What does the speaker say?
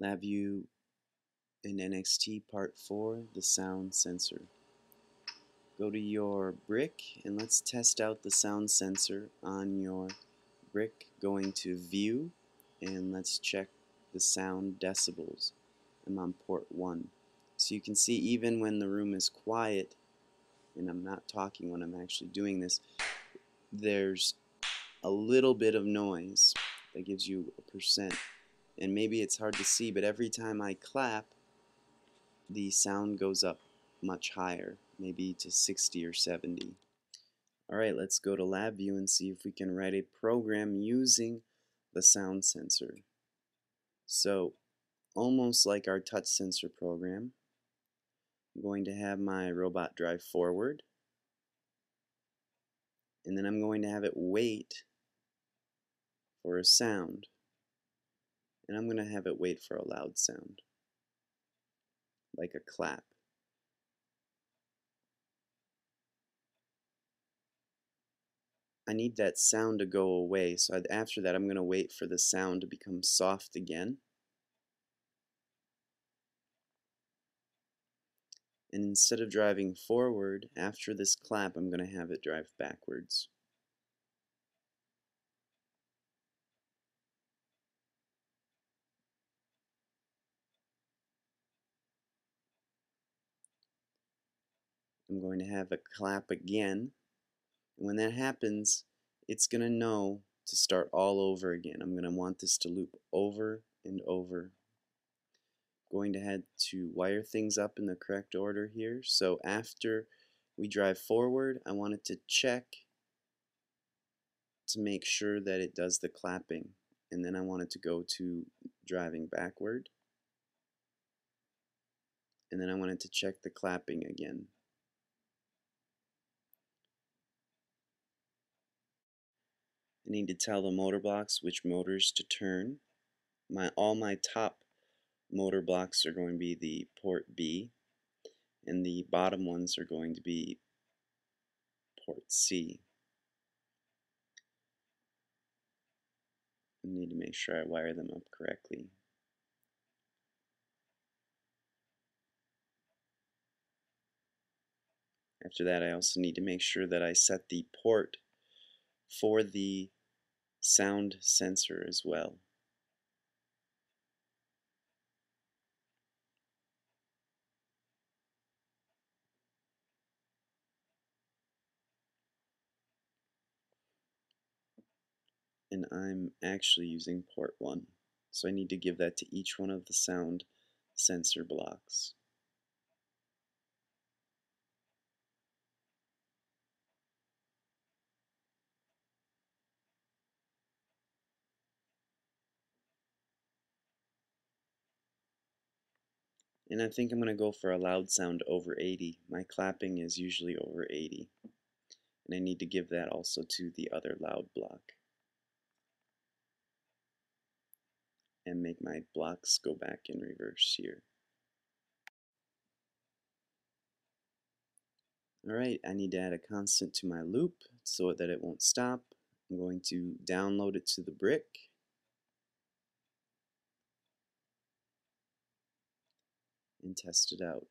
LabVIEW in NXT Part 4, the sound sensor. Go to your brick and let's test out the sound sensor on your brick going to View and let's check the sound decibels. I'm on port 1. So you can see even when the room is quiet and I'm not talking when I'm actually doing this, there's a little bit of noise that gives you a percent and maybe it's hard to see, but every time I clap, the sound goes up much higher, maybe to 60 or 70. Alright, let's go to LabVIEW and see if we can write a program using the sound sensor. So, almost like our touch sensor program, I'm going to have my robot drive forward, and then I'm going to have it wait for a sound and I'm going to have it wait for a loud sound, like a clap. I need that sound to go away, so after that I'm going to wait for the sound to become soft again. And instead of driving forward, after this clap, I'm going to have it drive backwards. I'm going to have a clap again. And when that happens, it's going to know to start all over again. I'm going to want this to loop over and over. I'm going to have to wire things up in the correct order here. So after we drive forward, I want it to check to make sure that it does the clapping. And then I want it to go to driving backward. And then I want it to check the clapping again. I need to tell the motor blocks which motors to turn. My All my top motor blocks are going to be the port B and the bottom ones are going to be port C. I need to make sure I wire them up correctly. After that I also need to make sure that I set the port for the sound sensor as well. And I'm actually using port 1, so I need to give that to each one of the sound sensor blocks. And I think I'm going to go for a loud sound over 80. My clapping is usually over 80. And I need to give that also to the other loud block. And make my blocks go back in reverse here. Alright, I need to add a constant to my loop so that it won't stop. I'm going to download it to the brick and test it out.